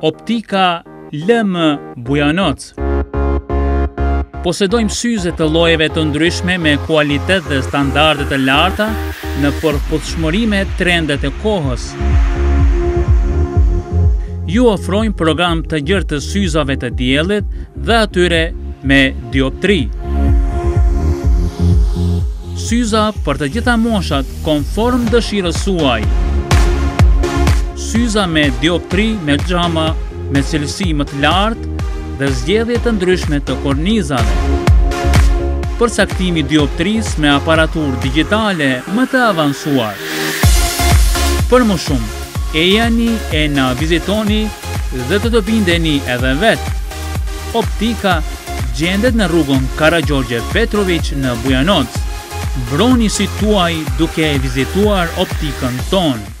Optika LM Bujanoc Posedojmë syze të llojeve të ndryshme me kualitet dhe standarde të larta në përputhshmëri me trendet e kohës. Ju ofrojmë program të gjerë të syzave të diellit dhe atyre me dioptri. Syza për të gjitha moshat konform dëshirës suaj. Syza me dioptri me xhama me cilësi më të lartë dhe zgjedhje të ndryshme të kornizave. Përcaktimi i dioptrisë me aparaturë digitale më të avansuar. Për më shumë, ejani e na vizitoni dhe do të bindeni edhe vetë. Optika Gjendet në rrugën Karagjorgje Petroviq në Bujanoc. Mbroni sytë tuaj duke e vizituar optikën tonë.